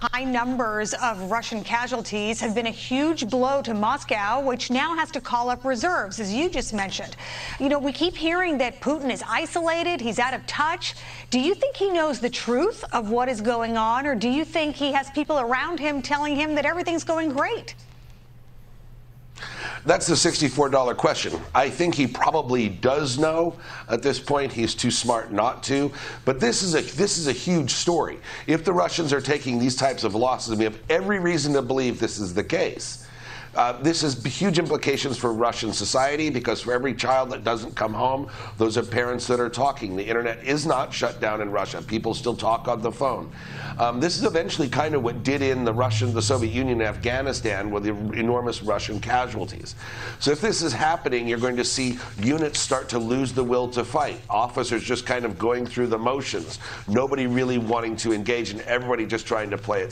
High numbers of Russian casualties have been a huge blow to Moscow, which now has to call up reserves, as you just mentioned. You know, we keep hearing that Putin is isolated, he's out of touch. Do you think he knows the truth of what is going on, or do you think he has people around him telling him that everything's going great? That's the $64 question. I think he probably does know at this point. He's too smart not to. But this is a this is a huge story. If the Russians are taking these types of losses, we have every reason to believe this is the case. Uh, this has huge implications for Russian society because for every child that doesn't come home, those are parents that are talking. The internet is not shut down in Russia. People still talk on the phone. Um, this is eventually kind of what did in the Russian, the Soviet Union, Afghanistan with the enormous Russian casualties. So if this is happening, you're going to see units start to lose the will to fight. Officers just kind of going through the motions. Nobody really wanting to engage, and everybody just trying to play it